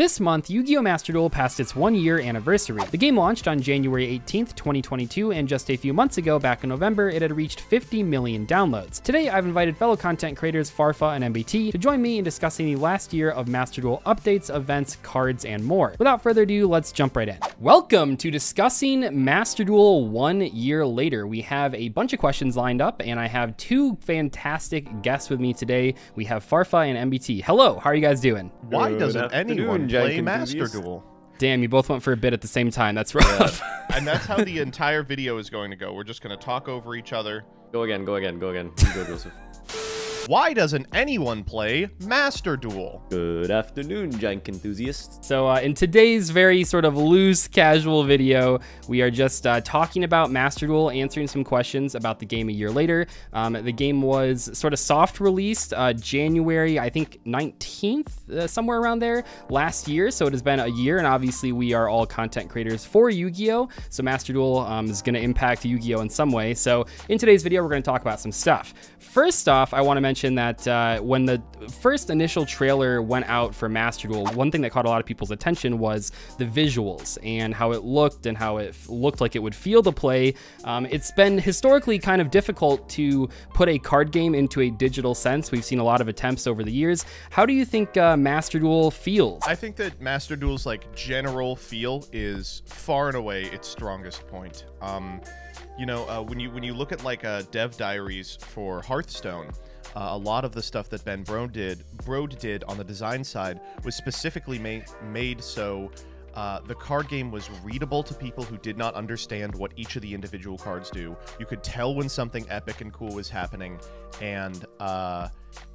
This month, Yu-Gi-Oh! Master Duel passed its one-year anniversary. The game launched on January 18th, 2022, and just a few months ago, back in November, it had reached 50 million downloads. Today, I've invited fellow content creators Farfa and MBT to join me in discussing the last year of Master Duel updates, events, cards, and more. Without further ado, let's jump right in. Welcome to discussing Master Duel one year later. We have a bunch of questions lined up, and I have two fantastic guests with me today. We have Farfa and MBT. Hello, how are you guys doing? Why Good doesn't anyone afternoon, play Jank Master. Duel? Damn, you both went for a bit at the same time. That's rough. And that's how the entire video is going to go. We're just going to talk over each other. Go again, go again, go again. You go, Joseph. Why doesn't anyone play Master Duel? Good afternoon, Jank enthusiasts. So uh, in today's very sort of loose, casual video, we are just uh, talking about Master Duel, answering some questions about the game a year later. Um, the game was sort of soft released uh, January, I think 19th, uh, somewhere around there, last year. So it has been a year, and obviously we are all content creators for Yu-Gi-Oh! So Master Duel um, is going to impact Yu-Gi-Oh! in some way. So in today's video, we're going to talk about some stuff. First off, I want to mention that uh, when the first initial trailer went out for Master Duel, one thing that caught a lot of people's attention was the visuals and how it looked and how it looked like it would feel to play. Um, it's been historically kind of difficult to put a card game into a digital sense. We've seen a lot of attempts over the years. How do you think uh, Master Duel feels? I think that Master Duel's like general feel is far and away its strongest point. Um, you know, uh, when you when you look at like uh, dev diaries for Hearthstone, uh, a lot of the stuff that Ben Brode did, Brode did on the design side was specifically made made so uh, the card game was readable to people who did not understand what each of the individual cards do. You could tell when something epic and cool was happening, and uh,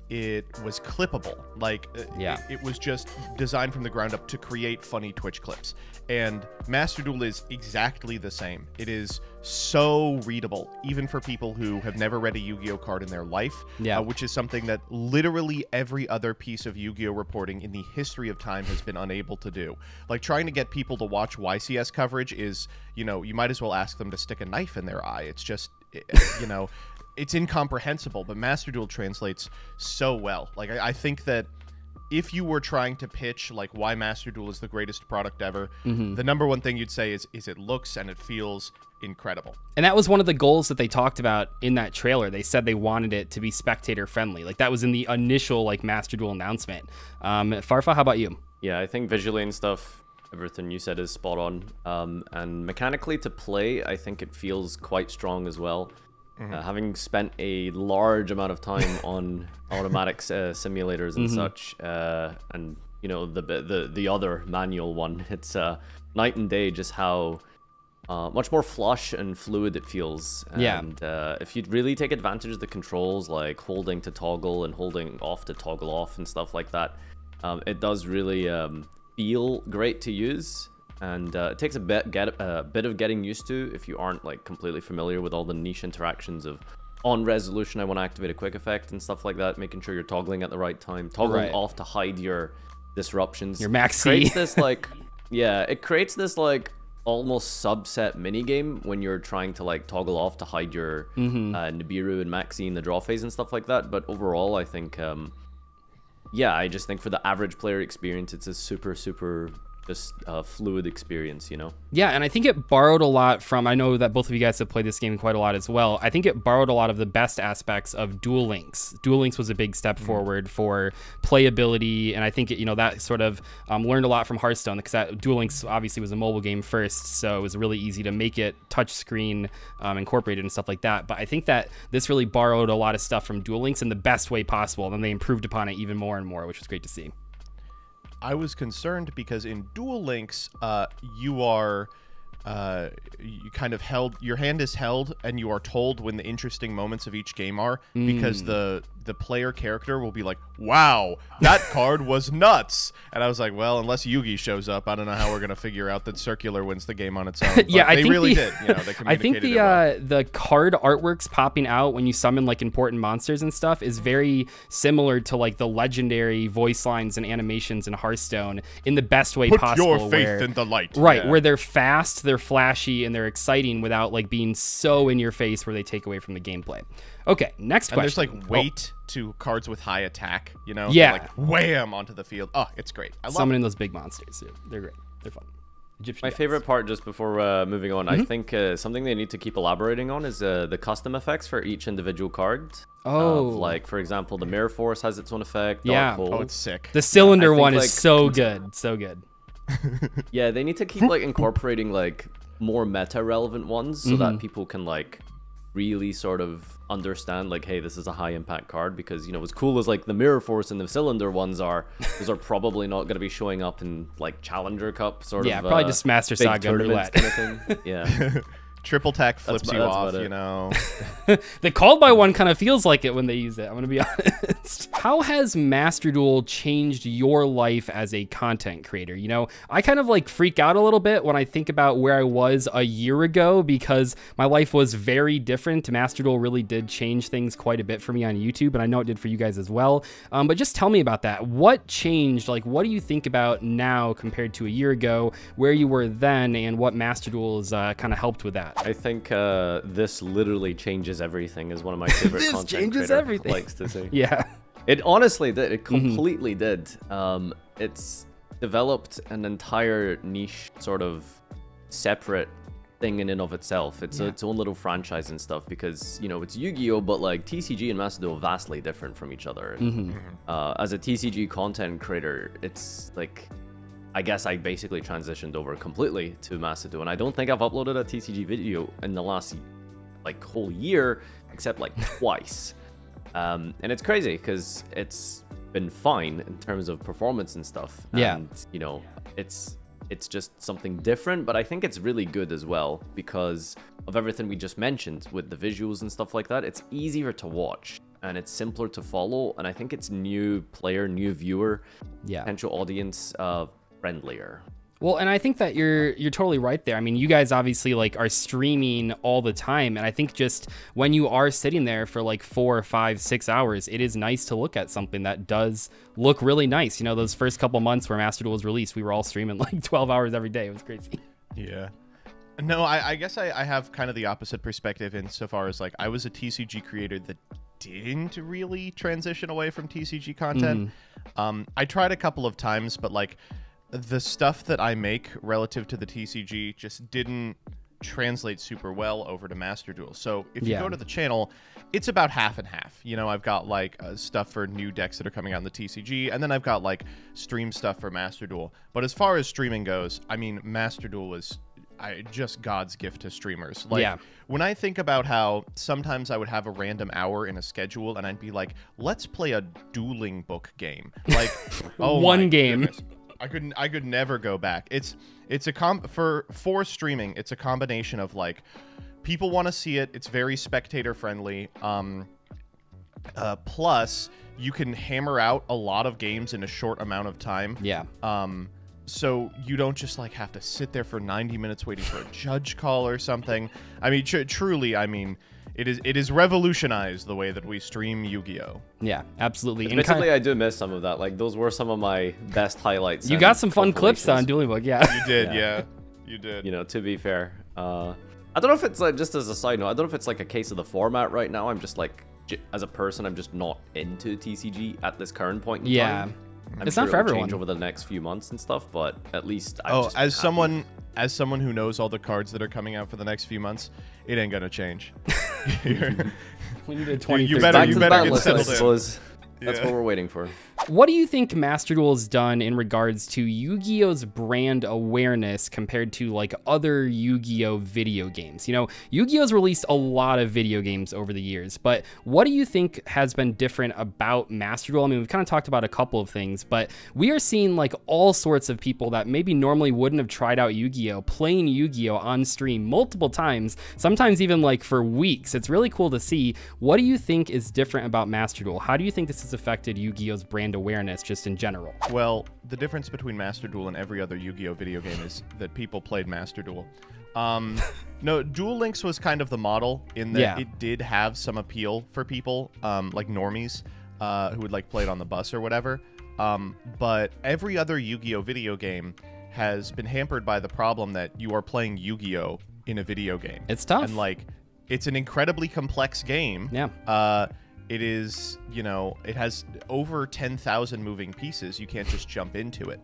it was clippable. Like, uh, Yeah. it, it was just designed from the ground up to create funny Twitch clips. And Master Duel is exactly the same. It is so readable, even for people who have never read a Yu Gi Oh card in their life, Yeah. uh, which is something that literally every other piece of Yu Gi Oh reporting in the history of time has been unable to do. Like, trying to get people to watch YCS coverage is, you know, you might as well ask them to stick a knife in their eye. It's just, eh, you know. It's incomprehensible, but Master Duel translates so well. Like I, I think that if you were trying to pitch like why Master Duel is the greatest product ever, Mm-hmm. the number one thing you'd say is is it looks and it feels incredible. And that was one of the goals that they talked about in that trailer. They said they wanted it to be spectator friendly. Like that was in the initial like Master Duel announcement. Um, Farfa, how about you? Yeah, I think visually and stuff, everything you said is spot on. Um, and mechanically to play, I think it feels quite strong as well. Uh, having spent a large amount of time on automatic uh, simulators and such, uh, and you know the the the other manual one, it's uh, night and day just how uh, much more flush and fluid it feels. Yeah. And uh, if you really take advantage of the controls, like holding to toggle and holding off to toggle off and stuff like that, um, it does really um, feel great to use. And uh, it takes a bit get a bit of getting used to if you aren't like completely familiar with all the niche interactions of on resolution. I want to activate a quick effect and stuff like that, making sure you're toggling at the right time, toggling Right. off to hide your disruptions. Your max creates this like yeah, it creates this like almost subset mini game when you're trying to like toggle off to hide your Mm-hmm. uh, Nibiru and Maxi in the draw phase and stuff like that. But overall, I think um, yeah, I just think for the average player experience, it's a super super just uh, fluid experience, you know. Yeah, and I think it borrowed a lot from. I know that both of you guys have played this game quite a lot as well. I think it borrowed a lot of the best aspects of Duel Links. Duel Links was a big step forward for playability, and I think it, you know that sort of um, learned a lot from Hearthstone because that Duel Links obviously was a mobile game first, so it was really easy to make it touchscreen um, incorporated and stuff like that. But I think that this really borrowed a lot of stuff from Duel Links in the best way possible, and then they improved upon it even more and more, which was great to see. I was concerned because in Duel Links, uh, you are uh, you kind of held your hand is held and you are told when the interesting moments of each game are because Mm. the the player character will be like, "Wow, that card was nuts," and I was like, "Well, unless Yugi shows up, I don't know how we're gonna figure out that Circular wins the game on its own." But yeah, I they think really the, did. You know, they I think the it well. uh, the card artworks popping out when you summon like important monsters and stuff is very similar to like the legendary voice lines and animations in Hearthstone in the best way Put possible. your faith where- in the light. Right, Yeah. where they're fast, they're flashy, and they're exciting without like being so in your face where they take away from the gameplay. Okay, next question. And there's like weight to cards with high attack, you know? Yeah. They're, like wham onto the field. Oh, it's great. I Oh, love summoning those big monsters. They're, they're great. They're fun. Egyptian My gods. favorite part, just before uh, moving on, Mm-hmm. I think uh, something they need to keep elaborating on is uh, the custom effects for each individual card. Oh. Of, like for example, the Mirror Force has its own effect. Dark Yeah. Hole. Oh, it's sick. The cylinder think, one is like- so good. So good. Yeah, they need to keep like incorporating like more meta relevant ones so Mm-hmm. that people can like really sort of understand like hey this is a high impact card because you know as cool as like the mirror force and the cylinder ones are those are probably not going to be showing up in like challenger cup sort Yeah, of probably uh, just Master Saga roulette. kind of thing yeah Triple tack flips about- you that's off, about you know. The called by one kind of feels like it when they use it. I'm gonna be honest. How has Master Duel changed your life as a content creator? You know, I kind of like freak out a little bit when I think about where I was a year ago because my life was very different. Master Duel really did change things quite a bit for me on YouTube, and I know it did for you guys as well. Um, but just tell me about that. What changed? Like, what do you think about now compared to a year ago, where you were then, and what Master Duel has uh, kind of helped with that? I think uh, this literally changes everything. Is one of my favorite This content changes everything. likes to say. Yeah. It honestly did. It Mm-hmm. completely did. Um, it's developed an entire niche, sort of separate thing in and of itself. It's Yeah. its own little franchise and stuff because you know it's Yu-Gi-Oh, but like TCG and Master Duel are vastly different from each other. Mm-hmm. uh, as a TCG content creator, it's like. I guess I basically transitioned over completely to Duel, and I don't think I've uploaded a TCG video in the last like whole year, except like twice. Um, and it's crazy because it's been fine in terms of performance and stuff. Yeah. And you know, it's it's just something different, but I think it's really good as well because of everything we just mentioned with the visuals and stuff like that. It's easier to watch and it's simpler to follow, and I think it's new player, new viewer, Yeah. potential audience uh, friendlier. Well, and I think that you're you're totally right there. I mean, you guys obviously like are streaming all the time, and I think just when you are sitting there for like four, five, six hours, it is nice to look at something that does look really nice. You know, those first couple months where Master Duel was released, we were all streaming like 12 hours every day. It was crazy. Yeah. No, I, I guess I, I have kind of the opposite perspective insofar as like I was a TCG creator that didn't really transition away from TCG content. Um, I tried a couple of times, but like the stuff that I make relative to the TCG just didn't translate super well over to Master Duel. So if you Yeah. go to the channel, it's about half and half. You know, I've got like uh, stuff for new decks that are coming out in the TCG, and then I've got like stream stuff for Master Duel. But as far as streaming goes, I mean, Master Duel was I, just God's gift to streamers. Like Yeah. when I think about how sometimes I would have a random hour in a schedule, and I'd be like, "Let's play a dueling book game." Like, oh, One game. goodness. I couldn't. I could never go back. It's it's a com for for streaming. It's a combination of like people want to see it. It's very spectator friendly. Um, uh, plus you can hammer out a lot of games in a short amount of time. Yeah. Um, so you don't just like have to sit there for 90 minutes waiting for a judge call or something. I mean, tr- truly, I mean, it is it is revolutionized the way that we stream Yu-Gi-Oh. Yeah, absolutely. And Admittedly, kinda- I do miss some of that. Like those were some of my best highlights. you got some fun clips on. Dueling Book. Yeah. You did, Yeah. yeah. You did. you know, to be fair. Uh, I don't know if it's like just as a side note. I don't know if it's like a case of the format right now. I'm just like, j- as a person, I'm just not into TCG at this current point in Yeah. time. I'm It's sure not for everyone. Change over the next few months and stuff, but at least. I'm oh, just as someone as someone who knows all the cards that are coming out for the next few months, it ain't gonna change. You're- We need a 20 you better- you better get settled in. suppose. That's Yeah. what we're waiting for. What do you think Master Duel has done in regards to Yu-Gi-Oh's brand awareness compared to like other Yu-Gi-Oh video games? You know, Yu-Gi-Oh's released a lot of video games over the years, but what do you think has been different about Master Duel? I mean, we've kind of talked about a couple of things, but we are seeing like all sorts of people that maybe normally wouldn't have tried out Yu-Gi-Oh playing Yu-Gi-Oh on stream multiple times, sometimes even like for weeks. It's really cool to see. What do you think is different about Master Duel? How do you think this has affected Yu-Gi-Oh's brand awareness just in general? Well, the difference between Master Duel and every other Yu-Gi-Oh video game is that people played Master Duel. Um, no, Duel Links was kind of the model in that Yeah. it did have some appeal for people, um, like normies, uh, who would like play it on the bus or whatever. Um, but every other Yu-Gi-Oh video game has been hampered by the problem that you are playing Yu-Gi-Oh in a video game. It's tough. And like it's an incredibly complex game. Yeah. Uh, it is, you know, it has over 10,000 moving pieces. You can't just jump into it.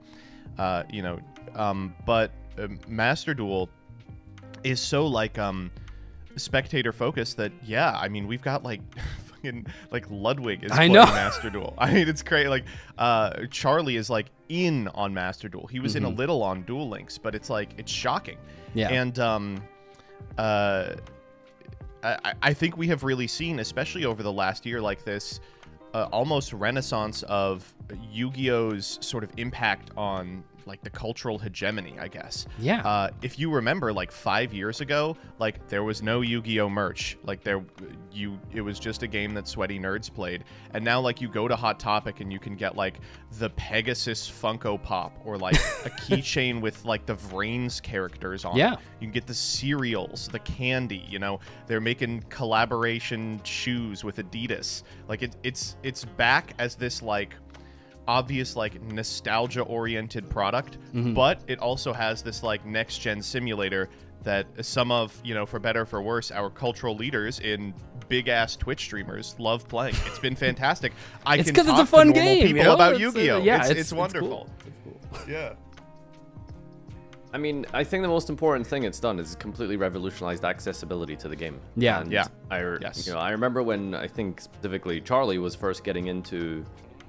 Uh, you know, um, but uh, Master Duel is so like um spectator focused that yeah, I mean, we've got like fucking like Ludwig is I playing know. Master Duel. I mean, it's great. Like uh Charlie is like in on Master Duel. He was in a little on Duel Links, but it's like it's shocking. Mm-hmm. Yeah. And um uh I, I think we have really seen, especially over the last year, like this uh, almost renaissance of Yu-Gi-Oh's sort of impact on like the cultural hegemony, I guess. Yeah. Uh, if you remember, like five years ago, like there was no Yu-Gi-Oh merch. Like there, you it was just a game that sweaty nerds played. And now, like you go to Hot Topic and you can get like the Pegasus Funko Pop or like a keychain with like the Vrains characters on. it. Yeah. You can get the cereals, the candy. You know, they're making collaboration shoes with Adidas. Like it, it's it's back as this like obvious like nostalgia oriented product, but it also has this like next gen simulator that some of you know for better or for worse our cultural leaders in big ass Twitch streamers love playing. It's been fantastic. I It's can 'cause it's a talk to fun normal game, you people know? about It's, uh, Yu-Gi-Oh. yeah, it's, it's- it's it's wonderful. cool. Yeah. I mean, I think the most important thing it's done is completely revolutionized accessibility to the game. Yeah. And Yeah. I, re- Yes. you know, I remember when I think specifically Charlie was first getting into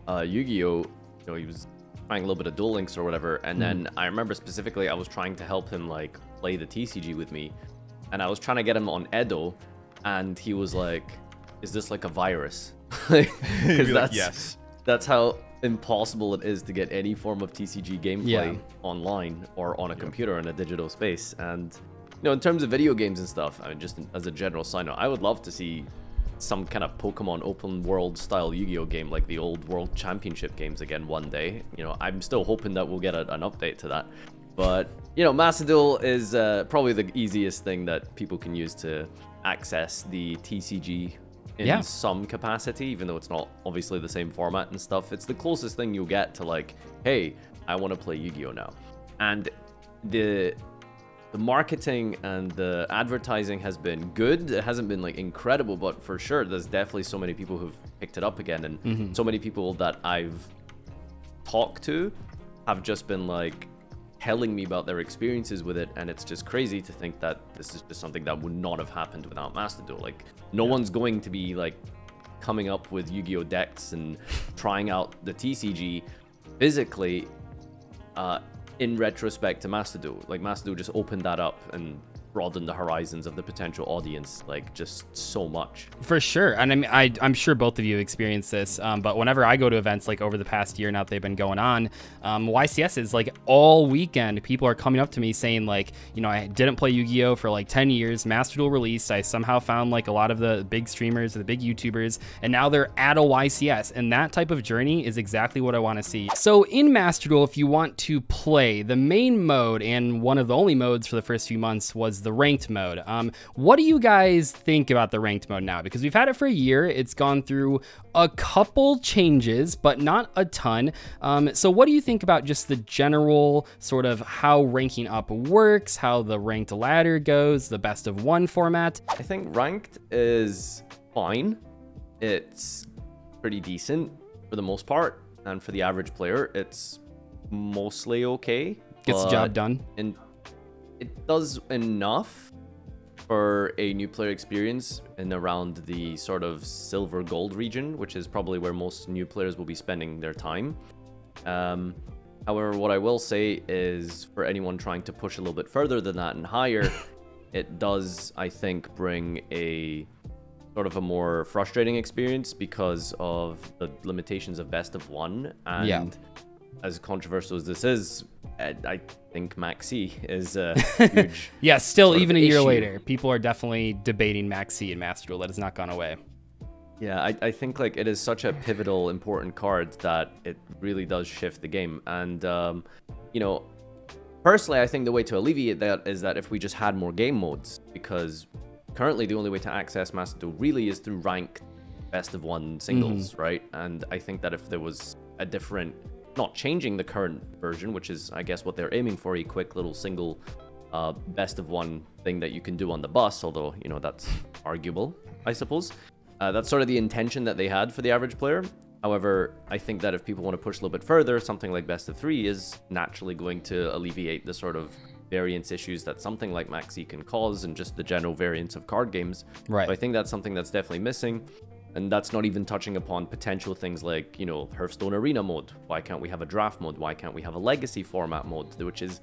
uh, Yu-Gi-Oh. You know, he was trying a little bit of Duel Links or whatever, and then I remember specifically I was trying to help him like play the TCG with me, and I was trying to get him on Edo, and he was like, "Is this like a virus?" Because be like, that's yes. that's how impossible it is to get any form of TCG gameplay Yeah. online or on a computer in a digital space. And you know, in terms of video games and stuff, I mean, just as a general sign note, I would love to see some kind of Pokemon open world style Yu-Gi-Oh game like the old World Championship games again one day. You know, I'm still hoping that we'll get a, an update to that. But you know, Master is uh, probably the easiest thing that people can use to access the TCG in Yeah. some capacity, even though it's not obviously the same format and stuff. It's the closest thing you'll get to like, hey, I want to play Yu-Gi-Oh now, and the the marketing and the advertising has been good. It hasn't been like incredible, but for sure, there's definitely so many people who've picked it up again, and so many people that I've talked to have just been like telling me about their experiences with it, and it's just crazy to think that this is just something that would not have happened without Master Duel. Like, no one's going to be like coming up with Yu-Gi-Oh decks and trying out the TCG physically uh, in retrospect to Master Duel. Like Master Duel just opened that up and broadened the horizons of the potential audience like just so much. For sure, and I'm I, I'm sure both of you experienced this. Um, but whenever I go to events like over the past year now that they've been going on, um, YCS is like all weekend. People are coming up to me saying like, you know, I didn't play Yu-Gi-Oh for like 10 years. Master Duel released. I somehow found like a lot of the big streamers, the big YouTubers, and now they're at a YCS. And that type of journey is exactly what I want to see. So in Master Duel, if you want to play the main mode and one of the only modes for the first few months was the ranked mode. Um, what do you guys think about the ranked mode now? Because we've had it for a year. It's gone through a couple changes, but not a ton. Um, so what do you think about just the general sort of how ranking up works, how the ranked ladder goes, the best of one format? I think ranked is fine. It's pretty decent for the most part, and for the average player, it's mostly okay. Gets the job done. and it does enough for a new player experience in around the sort of silver gold region, which is probably where most new players will be spending their time. Um, however, what I will say is for anyone trying to push a little bit further than that and higher, it does, I think, bring a sort of a more frustrating experience because of the limitations of best of one and Yeah. As controversial as this is I I think Maxi is a huge Yeah, still even a year later, people are definitely debating Maxi and Master Duel. That has not gone away. Yeah, I, I think like it is such a pivotal, important card that it really does shift the game. And um, you know, personally, I think the way to alleviate that is that if we just had more game modes, because currently the only way to access Master Duel really is through ranked best of one singles, right? And I think that if there was a different, not changing the current version, which is I guess what they're aiming for, a quick little single uh, best of one thing that you can do on the bus, although, you know, that's arguable, I suppose. Uh, that's sort of the intention that they had for the average player. However, I think that if people want to push a little bit further, something like best of three is naturally going to alleviate the sort of variance issues that something like Maxi can cause and just the general variance of card games. Right. So I think that's something that's definitely missing. And that's not even touching upon potential things like, you know, Hearthstone Arena mode. Why can't we have a draft mode? Why can't we have a legacy format mode? Which is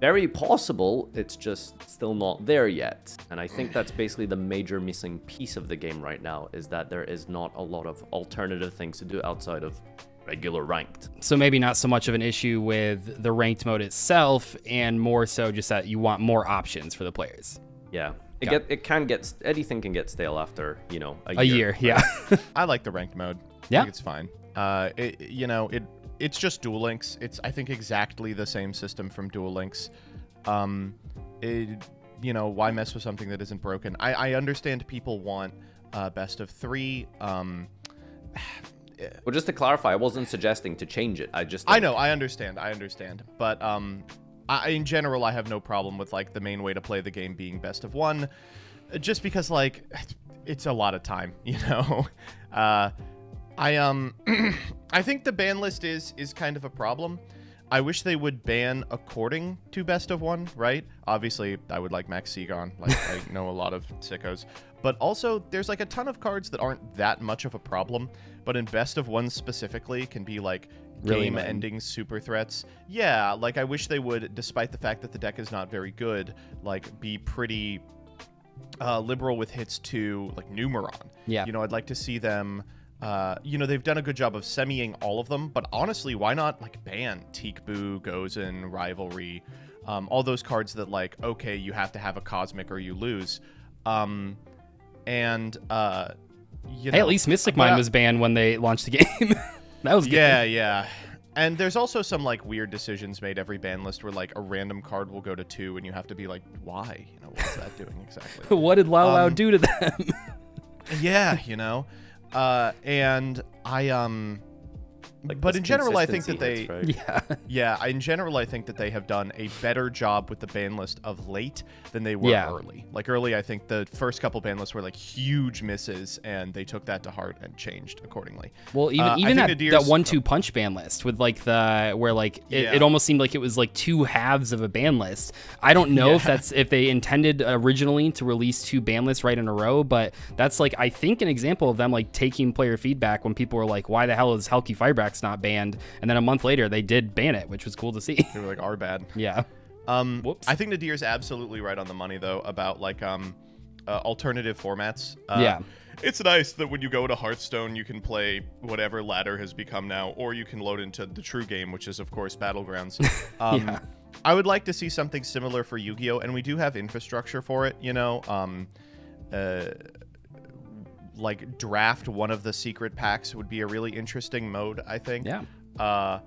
very possible, it's just still not there yet. And I think that's basically the major missing piece of the game right now, is that there is not a lot of alternative things to do outside of regular ranked. So maybe not so much of an issue with the ranked mode itself, and more so just that you want more options for the players. Yeah. It, Got get, it can get, anything can get stale after, you know, a, A year, yeah. I like the ranked mode. Yeah. I think it's fine. Uh, it, you know, it it's just Duel Links. It's I think exactly the same system from Duel Links. Um, it, you know, why mess with something that isn't broken? I, I understand people want uh, best of three. Um, Well, just to clarify, I wasn't suggesting to change it. I just. I know, I understand, I understand, but um, I, in general, I have no problem with like the main way to play the game being best of one, just because like it's a lot of time, you know. Uh, I um, I think the ban list is is kind of a problem. I wish they would ban according to best of one, right? Obviously, I would like Max Seagon. Like I know a lot of sickos, but also there's like a ton of cards that aren't that much of a problem, but in best of one specifically can be like Really game ending super threats. Yeah, like I wish they would, despite the fact that the deck is not very good, like be pretty uh, liberal with hits to like Numeron. Yeah. You know, I'd like to see them. Uh, you know, they've done a good job of semiing all of them, but honestly, why not like ban Teak Boo, Gozen, Rivalry, um, all those cards that like, okay, you have to have a Cosmic or you lose. Um, and uh, you know, hey, at least Mystic Mind was banned when they launched the game. That was good. yeah, yeah. And there's also some like weird decisions made every ban list where like a random card will go to two, and you have to be like, why? You know, what's that doing exactly? What did Lao Lao Um, do to them? yeah, you know. Uh, and I um, like, but in general, I think that they, right? yeah. yeah, in general, I think that they have done a better job with the ban list of late than they were Yeah. early. Like early, I think the first couple ban lists were like huge misses, and they took that to heart and changed accordingly. Well, even Uh, even that, that one two punch ban list with like the where like it, Yeah. it almost seemed like it was like two halves of a ban list. I don't know if that's if they intended originally to release two ban lists right in a row, but that's like I think an example of them like taking player feedback when people were like, "Why the hell is Helki Firebrax not banned?" And then a month later they did ban it, which was cool to see. They were like, "Are bad." yeah. Um, Whoops. I think Nadir's absolutely right on the money though about like um, uh, alternative formats. Uh, Yeah. It's nice that when you go to Hearthstone, you can play whatever ladder has become now, or you can load into the true game, which is of course Battlegrounds. Um, Yeah. I would like to see something similar for Yu-Gi-Oh, and we do have infrastructure for it. You know, um, uh, like draft one of the secret packs would be a really interesting mode. I think Yeah. uh,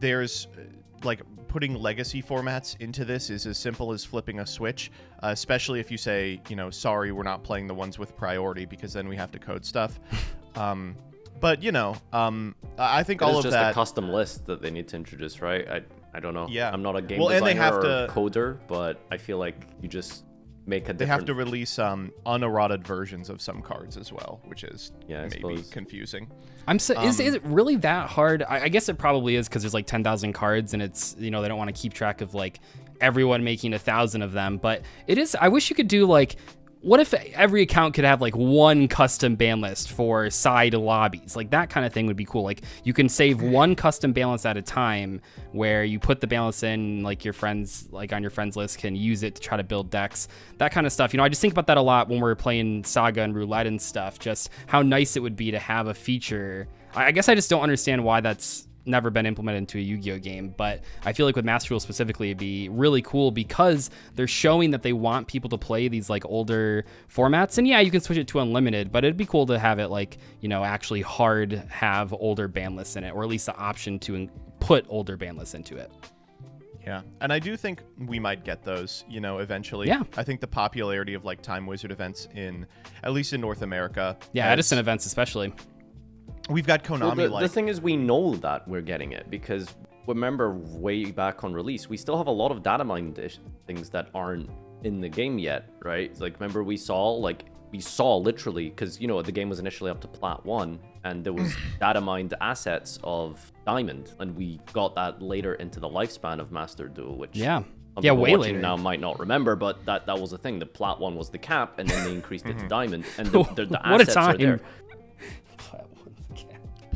there's uh, like putting legacy formats into this is as simple as flipping a switch, uh, especially if you say, you know, sorry, we're not playing the ones with priority because then we have to code stuff. um, but you know, um, I I think It all of just that. a custom list that they need to introduce, right? I I don't know. Yeah. I'm not a game Well, and designer they have or to- coder, but I feel like you just make a they have to release um, uneroded versions of some cards as well, which is Yeah, I maybe suppose. confusing. I'm so, is, Um, is it really that hard? I, I guess it probably is because there's like 10,000 cards and it's, you know, they don't want to keep track of like everyone making a thousand of them. But it is, I wish you could do like, what if every account could have like one custom ban list for side lobbies? Like that kind of thing would be cool. Like you can save one custom ban list at a time where you put the balance in, like your friends, like on your friends list can use it to try to build decks, that kind of stuff. You know, I just think about that a lot when we're playing Saga and Roulette and stuff. Just how nice it would be to have a feature. I guess I just don't understand why that's never been implemented into a Yu-Gi-Oh game, but I feel like with Master Duel specifically, it'd be really cool because they're showing that they want people to play these like older formats. And yeah, you can switch it to unlimited, but it'd be cool to have it like you know actually hard have older ban lists in it, or at least the option to in- put older ban lists into it. Yeah, and I do think we might get those, you know, eventually. Yeah. I think the popularity of like Time Wizard events in, at least in North America. Yeah, Edison events especially. We've got Konami Well, the, like the thing is, we know that we're getting it because remember way back on release, we still have a lot of data mined ish- things that aren't in the game yet, right? Like, remember we saw like we saw literally because you know the game was initially up to plat one, and there was data mined assets of diamond, and we got that later into the lifespan of Master Duel, which Yeah. some Yeah, way later. now might not remember, but that that was the thing. The plat one was the cap, and then they increased it to diamond, and the, the, the What a assets are there.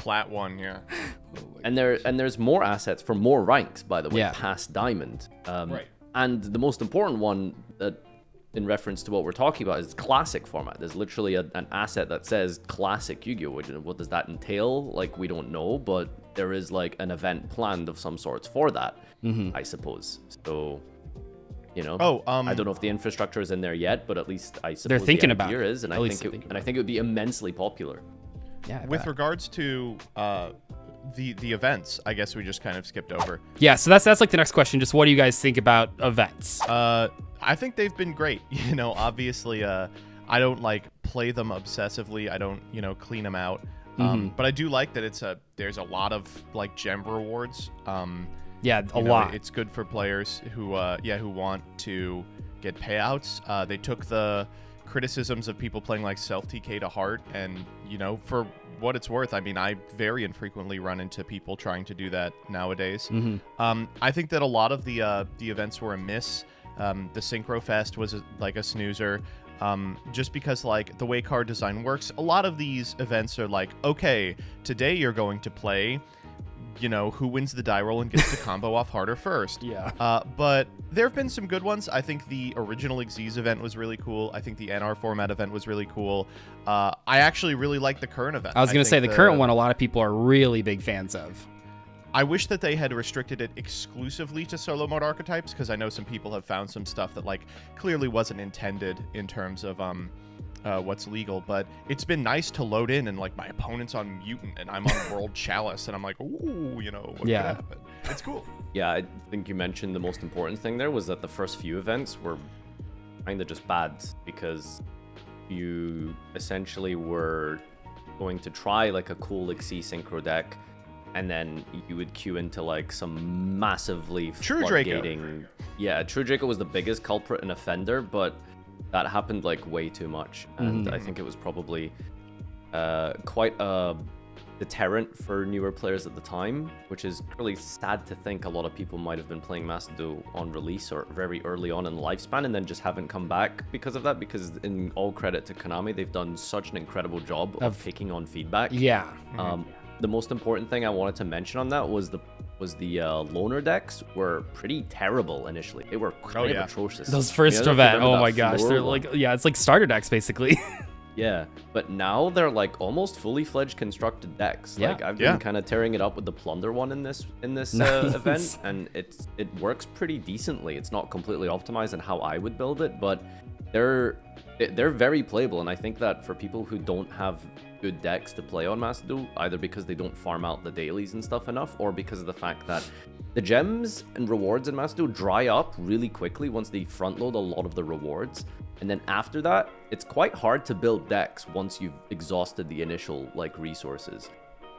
Time. Plat one, yeah. And there and there's more assets for more ranks, by the way, Yeah. past diamond. Um, Right. And the most important one that, in reference to what we're talking about, is classic format. There's literally a, an asset that says classic Yu-Gi-Oh. Which what does that entail? Like we don't know, but there is like an event planned of some sorts for that, I suppose. So. You know, Oh, um, I don't know if the infrastructure is in there yet, but at least I suppose They're thinking the about idea it. is, and At I think it, thinking and I think it would be immensely popular. Yeah. I With bet. regards to uh, the the events, I guess we just kind of skipped over. yeah. So that's that's like the next question. Just what do you guys think about events? Uh, I think they've been great. You know, obviously, uh, I don't like play them obsessively. I don't, you know, clean them out. Um, Mm-hmm. But I do like that it's a there's a lot of like gem rewards. Um, Yeah, a know, lot. It's good for players who, uh, yeah, who want to get payouts. Uh, they took the criticisms of people playing like self TK to heart, and you know, for what it's worth, I mean, I very infrequently run into people trying to do that nowadays. Mm-hmm. Um, I think that a lot of the uh, the events were a miss. Um, the Synchro Fest was a, like a snoozer. Um, just because like the way card design works, a lot of these events are like, okay, today you're going to play, you know, who wins the die roll and gets the combo off harder first. Yeah. Uh, but there have been some good ones. I think the original Xyz event was really cool. I think the NR format event was really cool. Uh, I actually really like the current event. I was gonna say think the current one. A lot of people are really big fans of. I wish that they had restricted it exclusively to solo mode archetypes because I know some people have found some stuff that like clearly wasn't intended in terms of um uh, what's legal. But it's been nice to load in and like my opponent's on mutant and I'm on world chalice and I'm like, ooh, you know, what Yeah. could happen? It's cool. Yeah, I think you mentioned the most important thing there was that the first few events were kind of just bad because you essentially were going to try like a cool Xyz synchro deck and then you would queue into like some massively True Draco. Yeah, True Draco was the biggest culprit and offender, but that happened like way too much, and I think it was probably uh, quite a deterrent for newer players at the time, which is really sad to think a lot of people might have been playing Master Duel on release or very early on in the lifespan and then just haven't come back because of that. Because in all credit to Konami, they've done such an incredible job of, Of- taking on feedback. Yeah. Um, the most important thing I wanted to mention on that was the was the uh, loaner decks were pretty terrible initially. They were kind yeah. of atrocious. Those first know, you event. remember Oh my gosh. They're one. like yeah, it's like starter decks basically. Yeah, but now they're like almost fully fledged constructed decks. Yeah. Like I've Yeah. been kind of tearing it up with the plunder one in this in this uh, event, and it's it works pretty decently. It's not completely optimized in how I would build it, but they're they're very playable, and I think that for people who don't have good decks to play on Master Duel, either because they don't farm out the dailies and stuff enough, or because of the fact that the gems and rewards in Master Duel dry up really quickly once they front load a lot of the rewards. And then after that, it's quite hard to build decks once you've exhausted the initial like resources.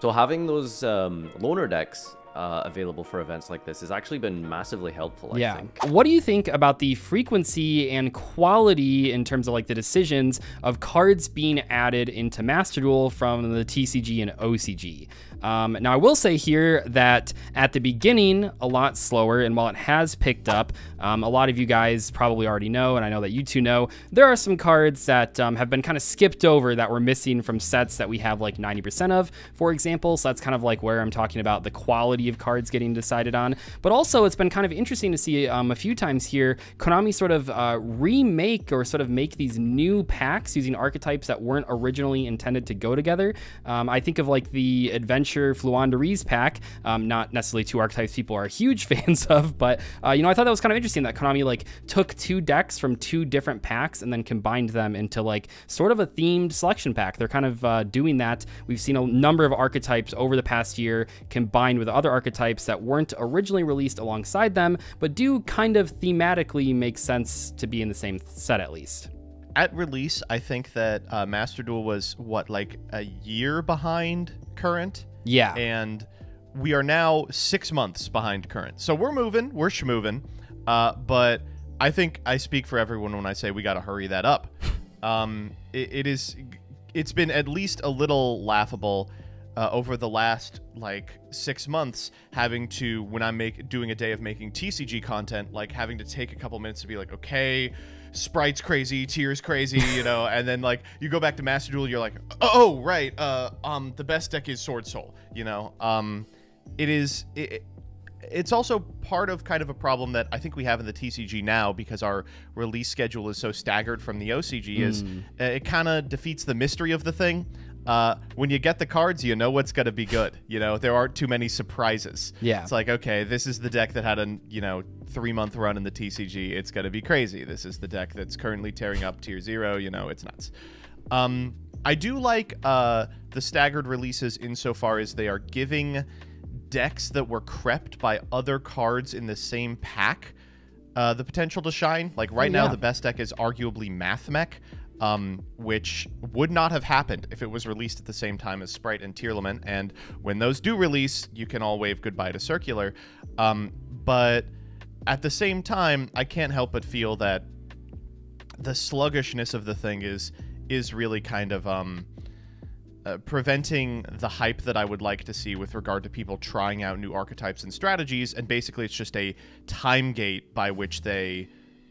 So having those um, loaner decks uh, available for events like this has actually been massively helpful. I yeah. think. What do you think about the frequency and quality in terms of like the decisions of cards being added into Master Duel from the TCG and OCG? Um, now, I will say here that at the beginning, a lot slower, and while it has picked up, um, a lot of you guys probably already know, and I know that you two know, there are some cards that um, have been kind of skipped over that were missing from sets that we have like 90% of, for example. So that's kind of like where I'm talking about the quality of cards getting decided on. But also, it's been kind of interesting to see um, a few times here Konami sort of uh, remake or sort of make these new packs using archetypes that weren't originally intended to go together. Um, I think of like the Adventure Floowandereeze pack, um, not necessarily two archetypes people are huge fans of, but uh, you know, I thought that was kind of interesting that Konami like took two decks from two different packs and then combined them into like sort of a themed selection pack. They're kind of uh, doing that. We've seen a number of archetypes over the past year combined with other archetypes that weren't originally released alongside them, but do kind of thematically make sense to be in the same set at least. At release, I think that uh, Master Duel was what like a year behind current. Yeah. And we are now six months behind current. So we're moving, we're schmoving, uh, but I think I speak for everyone when I say we got to hurry that up. Um, it, it is, it's been at least a little laughable uh, over the last like six months, having to when I'm make doing a day of making TCG content, like having to take a couple minutes to be like, okay, Sprights crazy, tears crazy, you know, and then like you go back to Master Duel, you're like, oh right, uh, um, the best deck is Sword Soul, you know, um, it is. It, it's also part of kind of a problem that I think we have in the TCG now because our release schedule is so staggered from the OCG is uh, it kind of defeats the mystery of the thing. Uh, when you get the cards, you know what's going to be good. You know there aren't too many surprises. Yeah. it's like okay, this is the deck that had a you know three month run in the TCG. It's going to be crazy. This is the deck that's currently tearing up tier zero. You know it's nuts. Um, I do like uh, the staggered releases insofar as they are giving decks that were crept by other cards in the same pack uh, the potential to shine. Like right now, the best deck is arguably Mathmech, um, which would not have happened if it was released at the same time as Spright and Tearlament. And when those do release, you can all wave goodbye to Circular. Um, but at the same time, I can't help but feel that the sluggishness of the thing is is really kind of um, uh, preventing the hype that I would like to see with regard to people trying out new archetypes and strategies. And basically, it's just a time gate by which they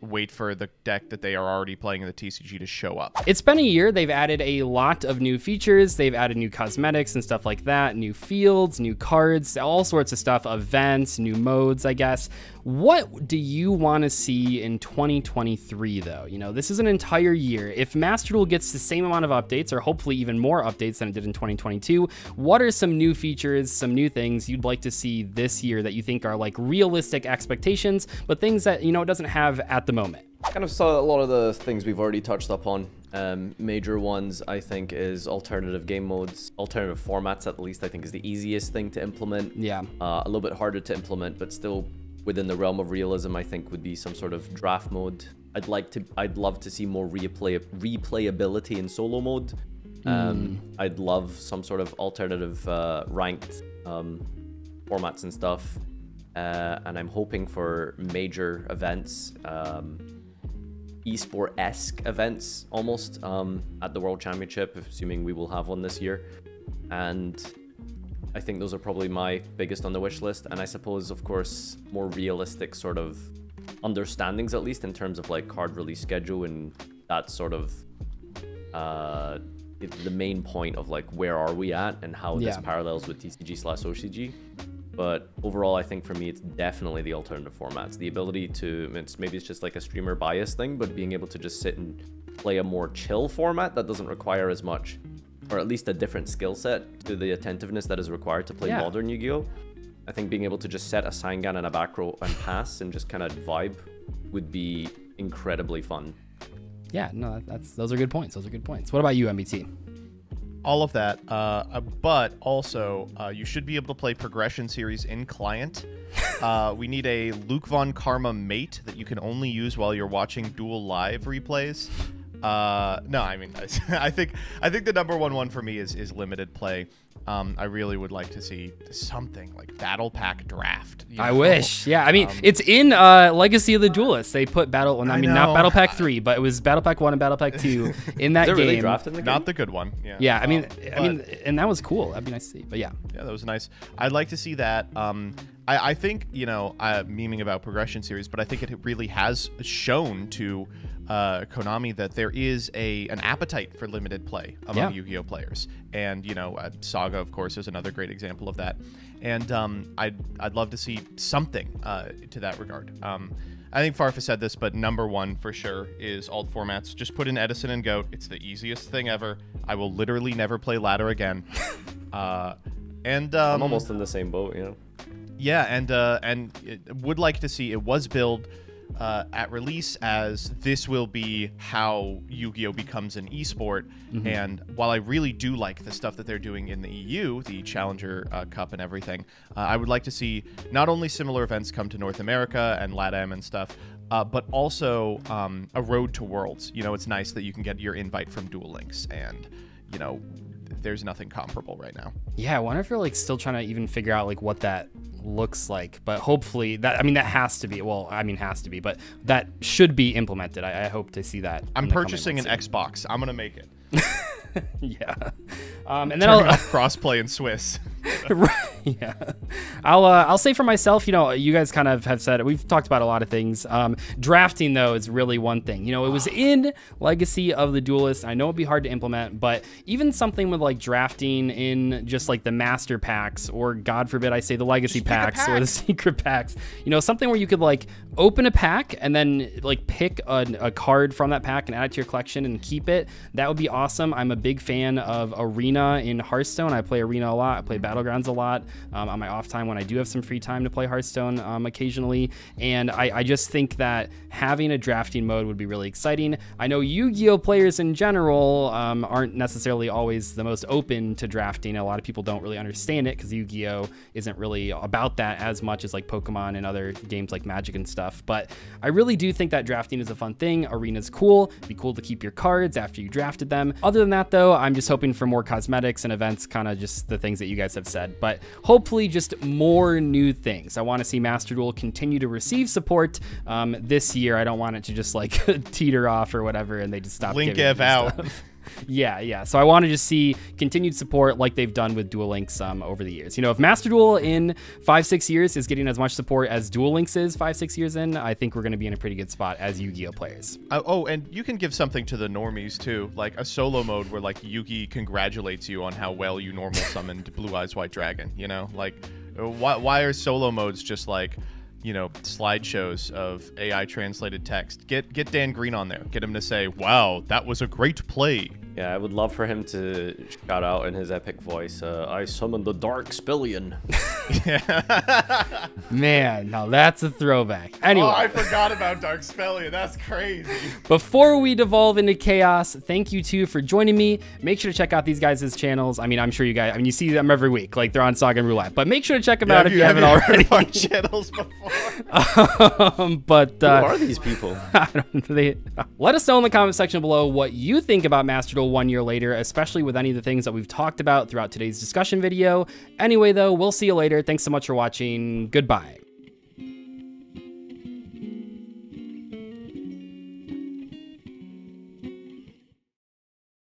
wait for the deck that they are already playing in the TCG to show up. It's been a year. They've added a lot of new features. They've added new cosmetics and stuff like that, new fields, new cards, all sorts of stuff, events, new modes, I guess. What do you want to see in 2023, though? You know, this is an entire year. If Master Duel gets the same amount of updates, or hopefully even more updates than it did in 2022, what are some new features, some new things you'd like to see this year that you think are like realistic expectations, but things that, you know, it doesn't have at the moment? Kind of saw a lot of the things we've already touched upon. Um, major ones, I think, is alternative game modes, alternative formats. At least I think is the easiest thing to implement. Yeah. Uh, a little bit harder to implement, but still within the realm of realism. I think would be some sort of draft mode. I'd like to. I'd love to see more replay replayability in solo mode. Um, I'd love some sort of alternative uh, ranked um, formats and stuff. Uh, and I'm hoping for major events. Um, esport esque events almost um, at the World Championship, assuming we will have one this year. And I think those are probably my biggest on the wish list. And I suppose, of course, more realistic sort of understandings, at least in terms of like card release schedule and that sort of uh, the main point of like where are we at and how this parallels with TCG slash OCG. But overall, I think for me, it's definitely the alternative formats. The ability to, it's maybe it's just like a streamer bias thing, but being able to just sit and play a more chill format that doesn't require as much, or at least a different skill set to the attentiveness that is required to play Yeah. modern Yu Gi Oh! I think being able to just set a Sangan and a back row and pass and just kind of vibe would be incredibly fun. Yeah, no, that- that's those are good points. Those are good points. What about you, MBT? All of that. Uh, uh, but also, uh, you should be able to play progression series in client. Uh, we need a Luke Von Karma mate that you can only use while you're watching dual live replays. Uh, no, I mean, I think I think the number one one for me is is limited play. Um, I really would like to see something like Battle Pack Draft. you I know? wish. Yeah, I mean, it's in uh, Legacy of the Duelist. They put Battle, well, I, I mean, not. Battle Pack 3, but it was Battle Pack 1 and Battle Pack 2 in that Is there game. really draft in the game? Not the good one. Yeah. Yeah, I mean, Um, I mean, and that was cool. That'd be nice to see. But yeah, Yeah, that was nice. I'd like to see that. Um, I, I think you know, uh, memeing about progression series, but I think it really has shown to uh, Konami that there is a an appetite for limited play among Yeah. Yu-Gi-Oh players, and you know, uh, Saga, of course, is another great example of that. And um, I'd I'd love to see something uh, to that regard. Um, I think Farfa said this, but number one for sure is alt formats. Just put in Edison and Goat. It's the easiest thing ever. I will literally never play ladder again. uh, and um, I'm almost in the same boat, you know. yeah, and uh, and it, would like to see it was billed uh, at release as this will be how Yu-Gi-Oh becomes an esport. And while I really do like the stuff that they're doing in the EU, the Challenger uh, Cup and everything, uh, I would like to see not only similar events come to North America and LATAM and stuff. Uh, but also um, a road to worlds. You know, it's nice that you can get your invite from Duel Links, and you know, there's nothing comparable right now. Yeah, I wonder if you're like still trying to even figure out like what that looks like. But hopefully that I mean that has to be well, I mean has to be, but that should be implemented. I, I hope to see that. I'm purchasing an Xbox. I'm gonna make it. yeah. Um, and then I'll crossplay in Swiss. right, yeah. I'll uh, I'll say for myself, you know, you guys kind of have said we've talked about a lot of things. Um, drafting though is really one thing. You know, it was in Legacy of the Duelist. I know it'd be hard to implement, but even something with like drafting in just like the master packs, or God forbid I say the legacy packs pack. or the secret packs. You know, something where you could like open a pack and then like pick a, a card from that pack and add it to your collection and keep it. That would be awesome. I'm a big fan of Arena in Hearthstone. I play Arena a lot. I play Battlegrounds a lot um, on my off time when I do have some free time to play Hearthstone um, occasionally. And I, I, just think that having a drafting mode would be really exciting. I know Yu Gi Oh! players in general um, aren't necessarily always the most open to drafting. A lot of people don't really understand it because Yu Gi Oh! isn't really about that as much as like Pokemon and other games like Magic and stuff. But I really do think that drafting is a fun thing. Arena's cool. It'd be cool to keep your cards after you drafted them. Other than that, though, I'm just hoping for more cosmetics and events, kind of just the things that you guys have said, but hopefully just more new things. I want to see Master Duel continue to receive support um, this year. I don't want it to just like teeter off or whatever and they just stop. Link Ev out. yeah, yeah. So I want to just see continued support like they've done with Duel Links um, over the years. You know, if Master Duel in five, six years is getting as much support as Duel Links is five, six years in, I think we're going to be in a pretty good spot as Yu-Gi-Oh players. Uh, oh, and you can give something to the normies too, like a solo mode where like Yugi congratulates you on how well you normal summoned Blue Eyes White Dragon. You know, like uh, why why are solo modes just like you know slideshows of AI translated text. Get get Dan Green on there. Get him to say, "Wow, that was a great play." Yeah, I would love for him to shout out in his epic voice, uh, I summoned the Dark Spillion. Man, now that's a throwback. Anyway. Oh, I forgot about Dark Spillion. That's crazy. Before we devolve into chaos, thank you two for joining me. Make sure to check out these guys' channels. I mean, I'm sure you guys, I mean, you see them every week, like they're on Saga and Roulette, but make sure to check them yeah, out if you, you haven't already. channels before. um, but uh, who are these people? they, let us know in the comment section below what you think about Master Duel one year later, especially with any of the things that we've talked about throughout today's discussion video. Anyway, though, we'll see you later. Thanks so much for watching. Goodbye.